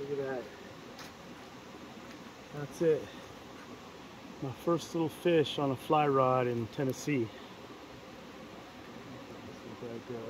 Look at that. That's it. My first little fish on a fly rod in Tennessee. Look at that go.